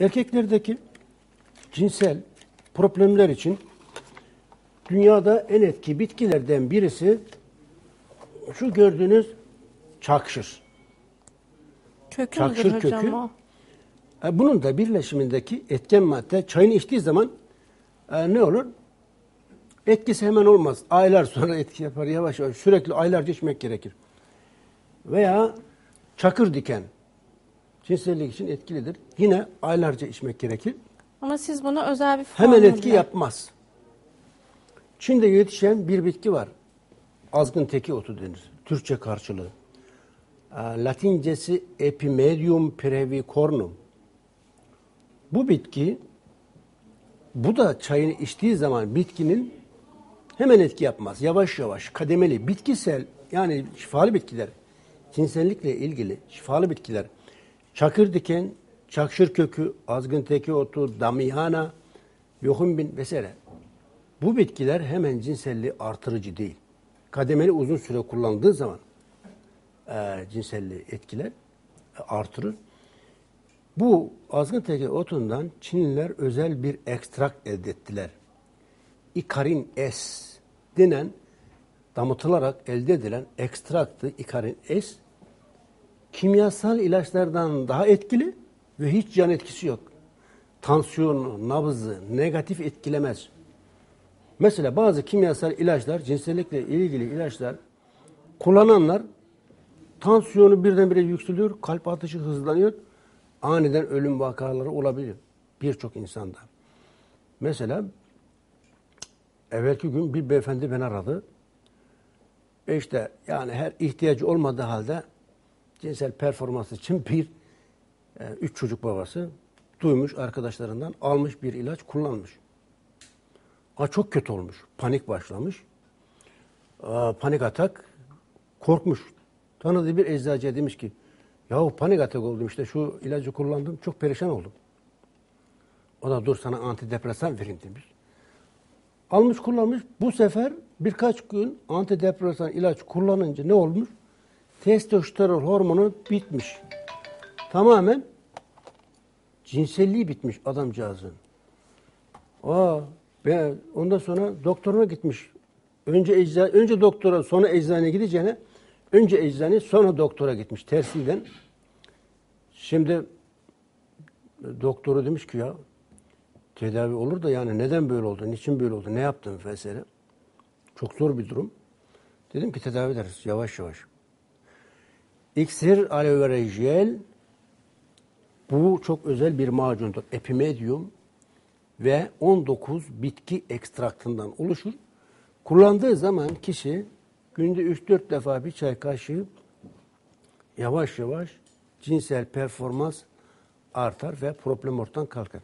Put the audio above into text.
Erkeklerdeki cinsel problemler için dünyada en etki bitkilerden birisi şu gördüğünüz çakşır. Kökü Çakşır hocam kökü. o? E, Bunun da birleşimindeki etken madde çayını içtiği zaman e, ne olur? Etkisi hemen olmaz. Aylar sonra etki yapar yavaş yavaş. Sürekli aylarca içmek gerekir. Veya çakır diken cinsellik için etkilidir. Yine aylarca içmek gerekir. Ama siz buna özel bir Hemen formülle- etki yapmaz. Çin'de yetişen bir bitki var. Azgın teki otu denir. Türkçe karşılığı. E, Latincesi Epimedium brevicornum. Bu bitki bu da çayını içtiği zaman bitkinin hemen etki yapmaz. Yavaş yavaş kademeli bitkisel yani şifalı bitkiler cinsellikle ilgili şifalı bitkiler çakır diken, çakşır kökü, azgın teki otu, damihana, yohumbin vesaire. Bu bitkiler hemen cinselliği artırıcı değil. Kademeli uzun süre kullandığı zaman e, cinselliği etkiler, e, artırır. Bu azgın teki otundan Çinliler özel bir ekstrak elde ettiler. İkarin S denen damıtılarak elde edilen ekstraktı İkarin S kimyasal ilaçlardan daha etkili ve hiç yan etkisi yok. Tansiyonu, nabzı negatif etkilemez. Mesela bazı kimyasal ilaçlar, cinsellikle ilgili ilaçlar kullananlar tansiyonu birdenbire yükseliyor, kalp atışı hızlanıyor, aniden ölüm vakaları olabiliyor birçok insanda. Mesela evvelki gün bir beyefendi beni aradı. E İşte yani her ihtiyacı olmadığı halde cinsel performans için bir e, üç çocuk babası duymuş arkadaşlarından almış bir ilaç kullanmış. Aa, çok kötü olmuş. Panik başlamış. Aa, panik atak korkmuş. Tanıdığı bir eczacıya demiş ki yahu panik atak oldum işte şu ilacı kullandım çok perişan oldum. O da dur sana antidepresan vereyim demiş. Almış kullanmış. Bu sefer birkaç gün antidepresan ilaç kullanınca ne olmuş? Testosteron hormonu bitmiş. Tamamen cinselliği bitmiş adamcağızın. Aa, ben ondan sonra doktoruna gitmiş. Önce ecza, önce doktora sonra eczaneye gideceğine önce eczane sonra doktora gitmiş tersinden. Şimdi doktoru demiş ki ya tedavi olur da yani neden böyle oldu, niçin böyle oldu, ne yaptın vesaire. Çok zor bir durum. Dedim ki tedavi ederiz yavaş yavaş. İksir aloe vera jel bu çok özel bir macundur. Epimedium ve 19 bitki ekstraktından oluşur. Kullandığı zaman kişi günde 3-4 defa bir çay kaşığı yavaş yavaş cinsel performans artar ve problem ortadan kalkar.